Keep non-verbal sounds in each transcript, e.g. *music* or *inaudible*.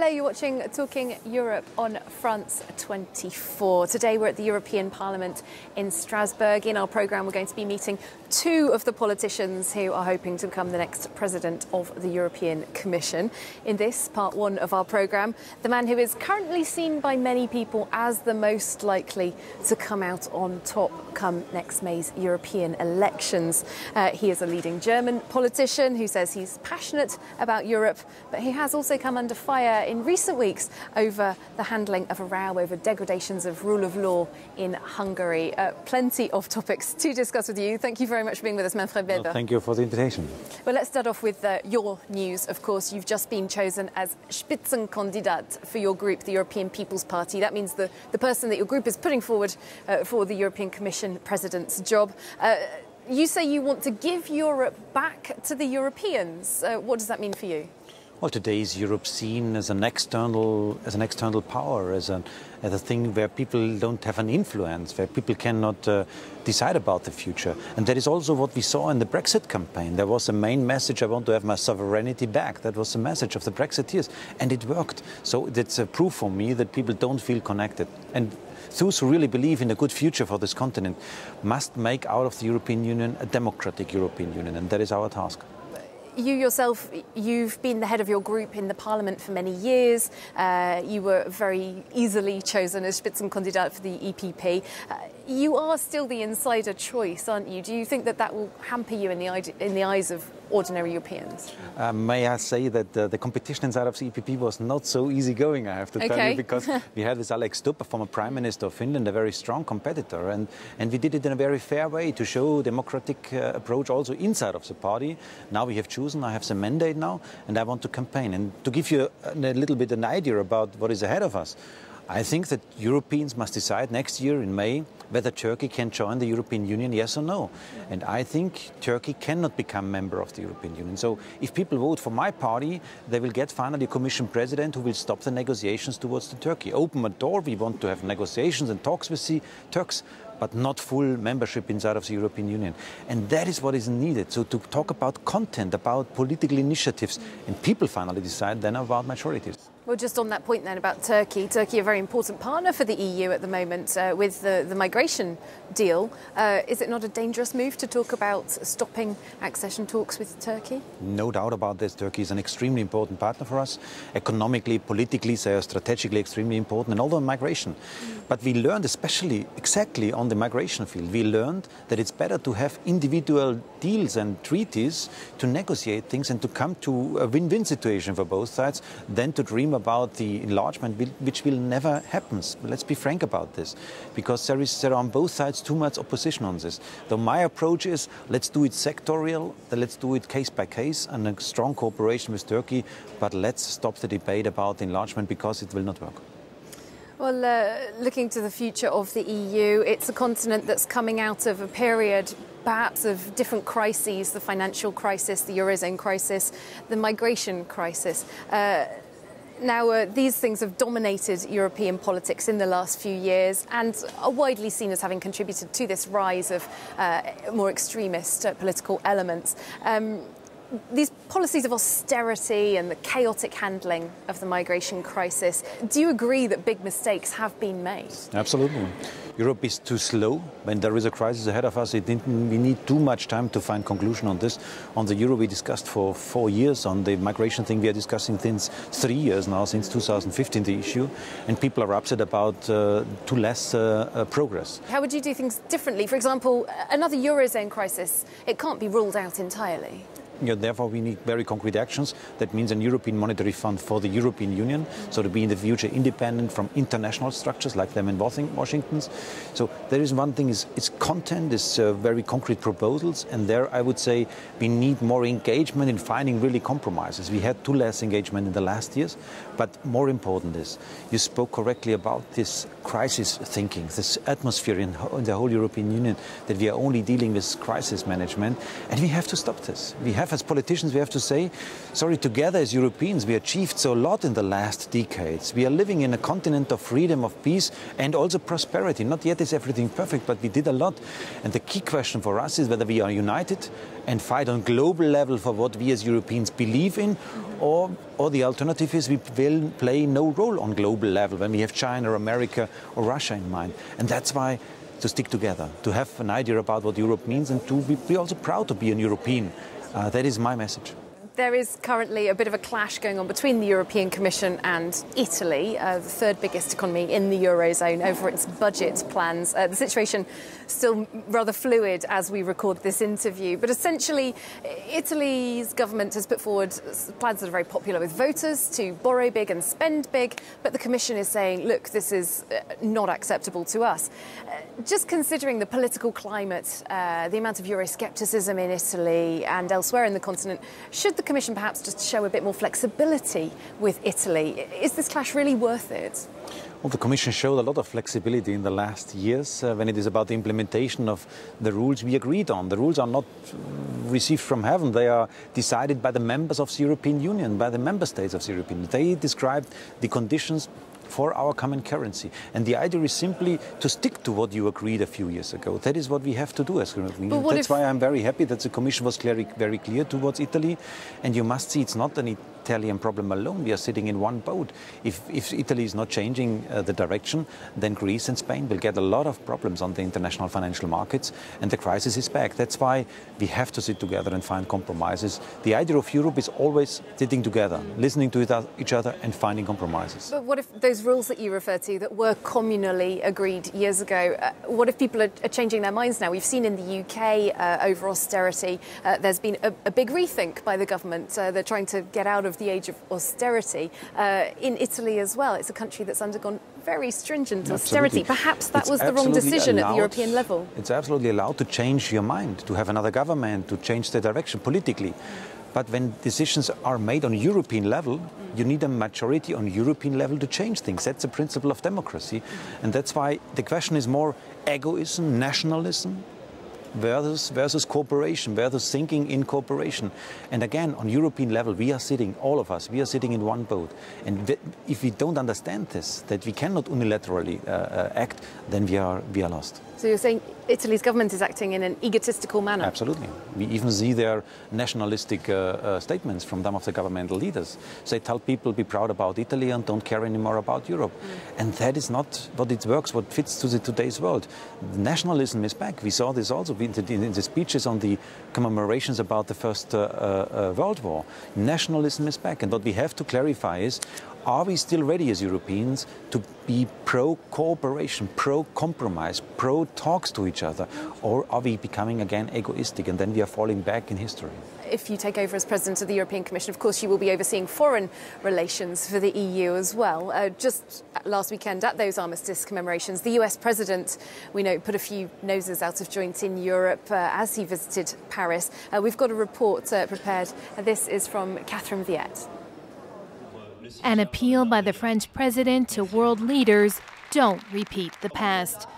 Hello, you're watching Talking Europe on France 24. Today we're at the European Parliament in Strasbourg. In our programme, we're going to be meeting two of the politicians who are hoping to become the next president of the European Commission. In this part one of our programme, the man who is currently seen by many people as the most likely to come out on top come next May's European elections. Uh, he is a leading German politician who says he's passionate about Europe, but he has also come under fire in recent weeks over the handling of a row over degradations of rule of law in Hungary. Uh, plenty of topics to discuss with you. Thank you very much for being with us, Manfred Weber. Well, thank you for the invitation. Well, let's start off with uh, your news. Of course, you've just been chosen as Spitzenkandidat for your group, the European People's Party. That means the, the person that your group is putting forward uh, for the European Commission president's job. Uh, you say you want to give Europe back to the Europeans. Uh, what does that mean for you? Well, today is Europe seen as an external, as an external power, as a, as a thing where people don't have an influence, where people cannot uh, decide about the future. And that is also what we saw in the Brexit campaign. There was a main message: I want to have my sovereignty back. That was the message of the Brexiteers, and it worked. So that's a proof for me that people don't feel connected. And those who really believe in a good future for this continent must make out of the European Union a democratic European Union, and that is our task you yourself, you've been the head of your group in the parliament for many years. Uh, you were very easily chosen as Spitzenkandidat for the EPP. Uh, you are still the insider choice, aren't you? Do you think that that will hamper you in the, in the eyes of ordinary Europeans? Uh, may I say that uh, the competition inside of the EPP was not so easy going, I have to okay. tell you, because *laughs* we had this Alex Stubb, former Prime Minister of Finland, a very strong competitor, and, and we did it in a very fair way to show democratic uh, approach also inside of the party. Now we have chosen, I have the mandate now, and I want to campaign. And to give you a, a little bit an idea about what is ahead of us, I think that Europeans must decide next year in May whether Turkey can join the European Union, yes or no. And I think Turkey cannot become member of the European Union. So if people vote for my party, they will get finally a Commission president who will stop the negotiations towards the Turkey. Open a door. We want to have negotiations and talks with the Turks but not full membership inside of the European Union. And that is what is needed. So to talk about content, about political initiatives, and people finally decide then about majorities. Well, just on that point then about Turkey, Turkey a very important partner for the EU at the moment uh, with the, the migration deal. Uh, is it not a dangerous move to talk about stopping accession talks with Turkey? No doubt about this. Turkey is an extremely important partner for us. Economically, politically, they are strategically extremely important, and also on migration. Mm. But we learned, especially exactly on the migration field, we learned that it's better to have individual deals and treaties to negotiate things and to come to a win-win situation for both sides than to dream about the enlargement, which will never happen. Let's be frank about this, because there is there are on both sides too much opposition on this. So my approach is let's do it sectorial, let's do it case by case, and a strong cooperation with Turkey, but let's stop the debate about enlargement because it will not work. Well, uh, looking to the future of the EU, it's a continent that's coming out of a period perhaps of different crises the financial crisis, the Eurozone crisis, the migration crisis. Uh, now, uh, these things have dominated European politics in the last few years and are widely seen as having contributed to this rise of uh, more extremist uh, political elements. Um, these policies of austerity and the chaotic handling of the migration crisis, do you agree that big mistakes have been made? Absolutely. Europe is too slow. When there is a crisis ahead of us, we need too much time to find conclusion on this. On the euro, we discussed for four years. On the migration thing, we are discussing since three years now, since 2015, the issue. And people are upset about uh, too less uh, uh, progress. How would you do things differently? For example, another eurozone crisis, it can't be ruled out entirely. Yeah, therefore, we need very concrete actions. That means an European Monetary Fund for the European Union, so to be in the future independent from international structures like them in Washington. So there is one thing: is its content, is uh, very concrete proposals, and there I would say we need more engagement in finding really compromises. We had too less engagement in the last years, but more important is you spoke correctly about this crisis thinking, this atmosphere in, in the whole European Union that we are only dealing with crisis management, and we have to stop this. We have have as politicians, we have to say, sorry, together as Europeans, we achieved so lot in the last decades. We are living in a continent of freedom, of peace, and also prosperity. Not yet is everything perfect, but we did a lot. And the key question for us is whether we are united and fight on global level for what we as Europeans believe in, or, or the alternative is we will play no role on global level when we have China or America or Russia in mind. And that's why to stick together, to have an idea about what Europe means, and to be also proud to be an European. Uh, that is my message. There is currently a bit of a clash going on between the European Commission and Italy, uh, the third biggest economy in the Eurozone, over its budget plans. Uh, the situation still rather fluid as we record this interview, but essentially, Italy's government has put forward plans that are very popular with voters to borrow big and spend big, but the Commission is saying, look, this is uh, not acceptable to us. Uh, just considering the political climate, uh, the amount of Euroscepticism in Italy and elsewhere in the continent, should the Commission perhaps just show a bit more flexibility with Italy? Is this clash really worth it? Well, the Commission showed a lot of flexibility in the last years uh, when it is about the implementation of the rules we agreed on. The rules are not received from heaven, they are decided by the members of the European Union, by the member states of the European Union. They described the conditions for our common currency. And the idea is simply to stick to what you agreed a few years ago. That is what we have to do as European Union. That's why I'm very happy that the Commission was very, very clear towards Italy. And you must see it's not an Italian problem alone. We are sitting in one boat. If, if Italy is not changing uh, the direction, then Greece and Spain will get a lot of problems on the international financial markets, and the crisis is back. That's why we have to sit together and find compromises. The idea of Europe is always sitting together, listening to each other, and finding compromises. But what if those rules that you refer to that were communally agreed years ago, uh, what if people are, are, changing their minds now? We've seen in the UK uh, over austerity, uh, there's been a, a, big rethink by the government. Uh, they're trying to get out of the age of austerity. Uh, in Italy as well, it's a country that's undergone very stringent absolutely. austerity. Perhaps that it's was the wrong decision allowed, at the European level. It's absolutely allowed to change your mind, to have another government, to change the direction politically. But when decisions are made on European level, you need a majority on European level to change things. That's the principle of democracy. And that's why the question is more egoism, nationalism, versus, versus cooperation, versus thinking in cooperation. And again, on European level, we are sitting, all of us, we are sitting in one boat. And if we don't understand this, that we cannot unilaterally uh, uh, act, then we are, we are lost. So you're saying Italy's government is acting in an egotistical manner? Absolutely. We even see their nationalistic uh, uh, statements from some of the governmental leaders. They tell people be proud about Italy and don't care anymore about Europe. Mm. And that is not what it works, what fits to the today's world. Nationalism is back. We saw this also in the, in the speeches on the commemorations about the First uh, uh, World War. Nationalism is back. And what we have to clarify is are we still ready as Europeans to be pro cooperation, pro compromise, pro talks to each other? Or are we becoming again egoistic and then we are falling back in history? If you take over as President of the European Commission, of course, you will be overseeing foreign relations for the EU as well. Uh, just last weekend at those armistice commemorations, the US President, we know, put a few noses out of joint in Europe uh, as he visited Paris. Uh, we've got a report uh, prepared. This is from Catherine Viette. An appeal by the French president to world leaders don't repeat the past.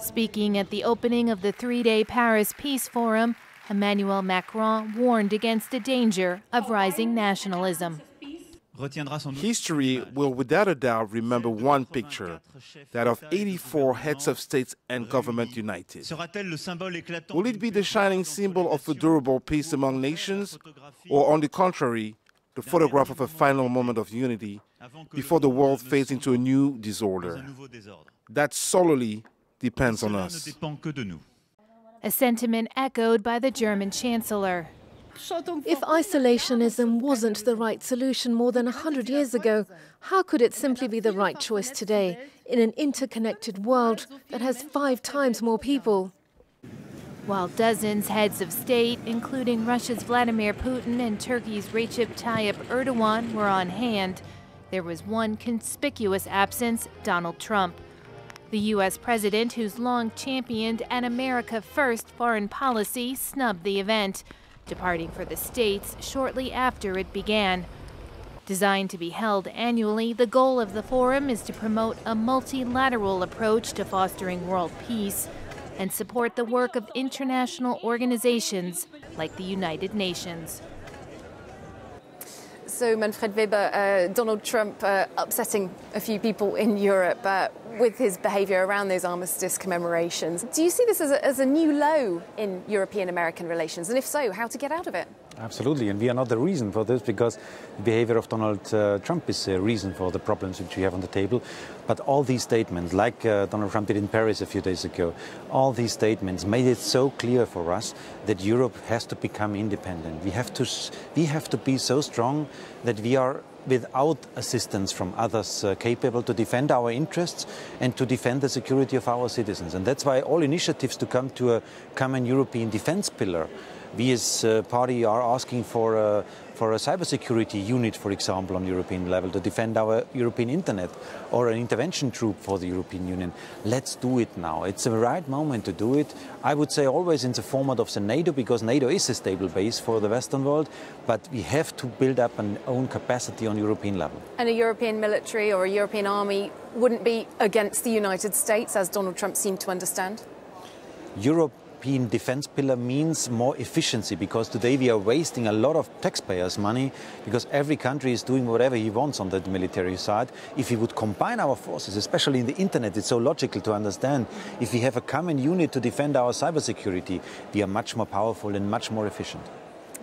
Speaking at the opening of the three day Paris Peace Forum, Emmanuel Macron warned against the danger of rising nationalism. History will without a doubt remember one picture, that of 84 heads of states and government united. Will it be the shining symbol of a durable peace among nations, or on the contrary, the photograph of a final moment of unity before the world fades into a new disorder. That solely depends on us. A sentiment echoed by the German Chancellor. If isolationism wasn't the right solution more than 100 years ago, how could it simply be the right choice today in an interconnected world that has five times more people? While dozens heads of state, including Russia's Vladimir Putin and Turkey's Recep Tayyip Erdogan, were on hand, there was one conspicuous absence Donald Trump. The U.S. president, who's long championed an America First foreign policy, snubbed the event, departing for the States shortly after it began. Designed to be held annually, the goal of the forum is to promote a multilateral approach to fostering world peace and support the work of international organizations like the United Nations. So, Manfred Weber, uh, Donald Trump uh, upsetting a few people in Europe uh, with his behaviour around those armistice commemorations. Do you see this as a, as a new low in European American relations? And if so, how to get out of it? Absolutely, and we are not the reason for this because the behavior of Donald uh, Trump is a reason for the problems which we have on the table. But all these statements, like uh, Donald Trump did in Paris a few days ago, all these statements made it so clear for us that Europe has to become independent. We have to, we have to be so strong that we are without assistance from others uh, capable to defend our interests and to defend the security of our citizens. And that's why all initiatives to come to a common European defense pillar we as a party are asking for a, for a cybersecurity unit, for example, on European level to defend our European internet or an intervention troop for the European Union. Let's do it now. It's the right moment to do it. I would say always in the format of the NATO because NATO is a stable base for the Western world, but we have to build up an own capacity on European level. And a European military or a European army wouldn't be against the United States, as Donald Trump seemed to understand? Europe European defense pillar means more efficiency because today we are wasting a lot of taxpayers' money because every country is doing whatever he wants on the military side. If we would combine our forces, especially in the internet, it's so logical to understand. If we have a common unit to defend our cybersecurity, we are much more powerful and much more efficient.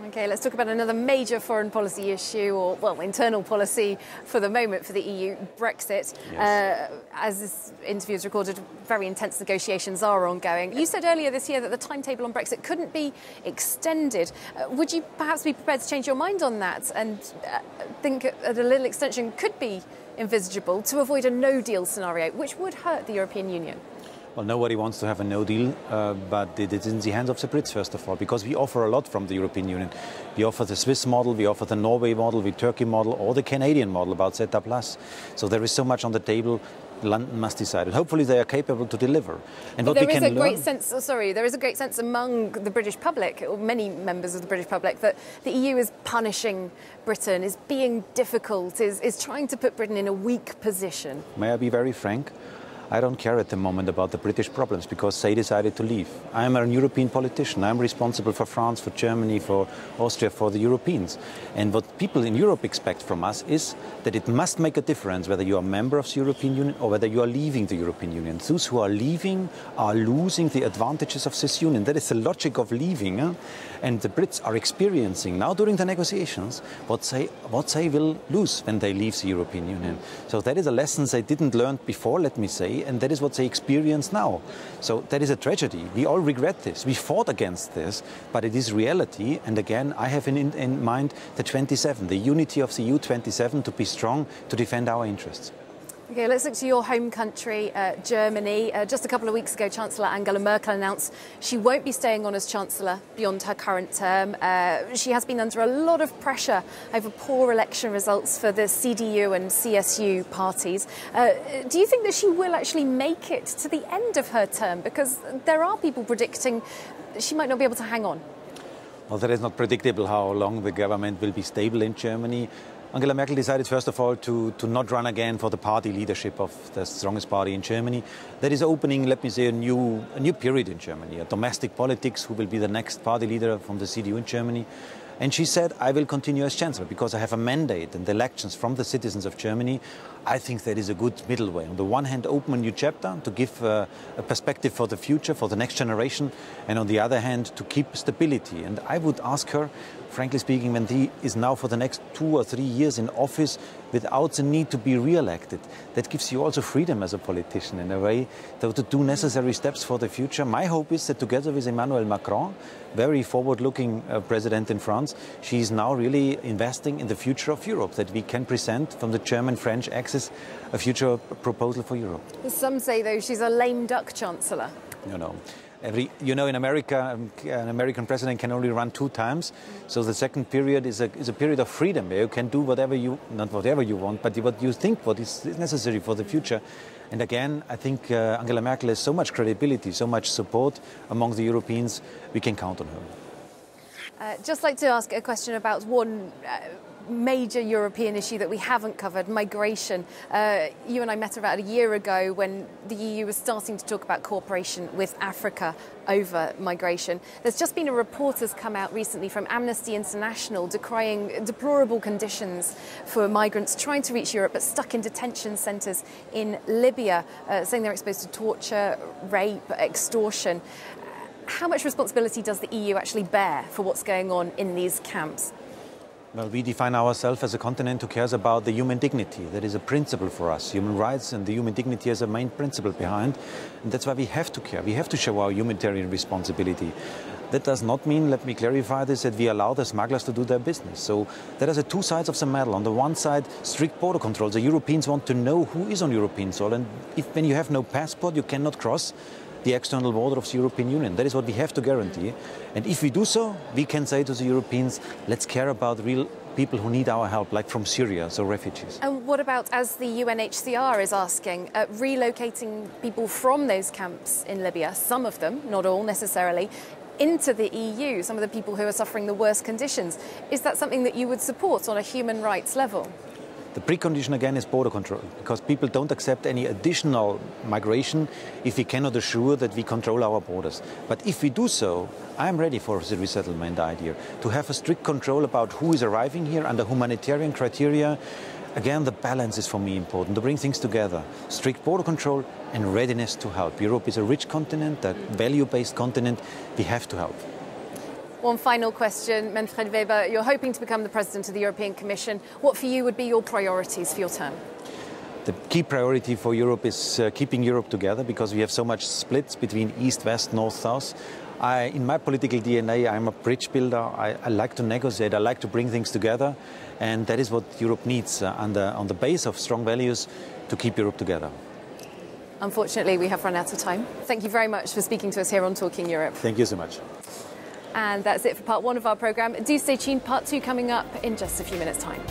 Okay, let's talk about another major foreign policy issue, or, well, internal policy for the moment for the EU Brexit. Yes. Uh, as this interview is recorded, very intense negotiations are ongoing. You said earlier this year that the timetable on Brexit couldn't be extended. Uh, would you perhaps be prepared to change your mind on that and uh, think that a little extension could be envisageable to avoid a no deal scenario, which would hurt the European Union? Well, nobody wants to have a no deal, uh, but it is in the hands of the Brits, first of all, because we offer a lot from the European Union. We offer the Swiss model, we offer the Norway model, the Turkey model, or the Canadian model about CETA Plus. So there is so much on the table. London must decide, and hopefully they are capable to deliver. And but what there we is can a great sense. Oh, sorry, there is a great sense among the British public, or many members of the British public, that the EU is punishing Britain, is being difficult, is, is trying to put Britain in a weak position. May I be very frank? I don't care at the moment about the British problems because they decided to leave. I'm an European politician. I'm responsible for France, for Germany, for Austria, for the Europeans. And what people in Europe expect from us is that it must make a difference whether you are a member of the European Union or whether you are leaving the European Union. Those who are leaving are losing the advantages of this union. That is the logic of leaving. Eh? And the Brits are experiencing now during the negotiations what they, what they will lose when they leave the European Union. So that is a lesson they didn't learn before, let me say and that is what they experience now. So that is a tragedy. We all regret this. We fought against this, but it is reality. And again, I have in, in mind the 27, the unity of the EU 27 to be strong to defend our interests. Okay, let's look to your home country, uh, Germany. Uh, just a couple of weeks ago, Chancellor Angela Merkel announced she won't be staying on as Chancellor beyond her current term. Uh, she has been under a lot of pressure over poor election results for the CDU and CSU parties. Uh, do you think that she will actually make it to the end of her term? Because there are people predicting she might not be able to hang on. Well, that is not predictable how long the government will be stable in Germany. Angela Merkel decided, first of all, to, to not run again for the party leadership of the strongest party in Germany. That is opening, let me say, a new, a new period in Germany, a domestic politics, who will be the next party leader from the CDU in Germany. And she said, I will continue as Chancellor because I have a mandate and elections from the citizens of Germany. I think that is a good middle way. On the one hand, open a new chapter to give uh, a perspective for the future, for the next generation, and on the other hand, to keep stability. And I would ask her, frankly speaking, when he is now for the next two or three years in office without the need to be re-elected, that gives you also freedom as a politician in a way to, to do necessary steps for the future. My hope is that together with Emmanuel Macron, very forward-looking uh, president in France, she is now really investing in the future of Europe, that we can present from the German-French axis a future proposal for Europe. Some say, though, she's a lame duck chancellor. You know. Every, you know, in America, um, an American president can only run two times. So the second period is a, is a period of freedom. You can do whatever you, not whatever you want, but what you think what is necessary for the future. And again, I think uh, Angela Merkel has so much credibility, so much support among the Europeans, we can count on her. Uh, just like to ask a question about one uh, major European issue that we haven't covered migration. Uh, you and I met about a year ago when the EU was starting to talk about cooperation with Africa over migration. There's just been a report that's come out recently from Amnesty International decrying deplorable conditions for migrants trying to reach Europe but stuck in detention centres in Libya, uh, saying they're exposed to torture, rape, extortion. How much responsibility does the EU actually bear for what's going on in these camps? Well, we define ourselves as a continent who cares about the human dignity. That is a principle for us. Human rights and the human dignity is a main principle behind. And that's why we have to care. We have to show our humanitarian responsibility. That does not mean, let me clarify this, that we allow the smugglers to do their business. So there are the two sides of the medal. On the one side, strict border controls. The Europeans want to know who is on European soil. And if, when you have no passport, you cannot cross the external border of the European Union. That is what we have to guarantee. And if we do so, we can say to the Europeans, let's care about real people who need our help, like from Syria, so refugees. And what about, as the UNHCR is asking, uh, relocating people from those camps in Libya, some of them, not all necessarily, into the EU, some of the people who are suffering the worst conditions? Is that something that you would support on a human rights level? The precondition again is border control because people don't accept any additional migration if we cannot assure that we control our borders. But if we do so, I'm ready for the resettlement idea to have a strict control about who is arriving here under humanitarian criteria. Again, the balance is for me important to bring things together strict border control and readiness to help. Europe is a rich continent, a value based continent. We have to help. One final question, Manfred Weber. You're hoping to become the president of the European Commission. What for you would be your priorities for your term? The key priority for Europe is uh, keeping Europe together because we have so much splits between east, west, north, south. I, in my political DNA, I'm a bridge builder. I, I, like to negotiate. I like to bring things together, and that is what Europe needs uh, on, the, on the base of strong values to keep Europe together. Unfortunately, we have run out of time. Thank you very much for speaking to us here on Talking Europe. Thank you so much. And that's it for part one of our programme. Do stay tuned, part two coming up in just a few minutes' time.